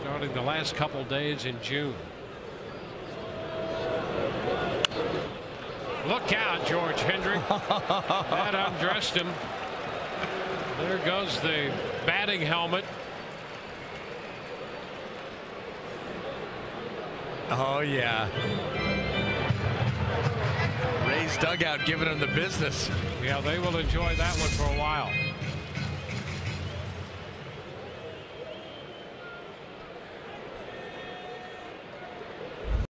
starting the last couple days in June. Look out, George Hendrick. that undressed him. There goes the batting helmet. Oh, yeah. Rays dugout giving him the business. Yeah, they will enjoy that one for a while.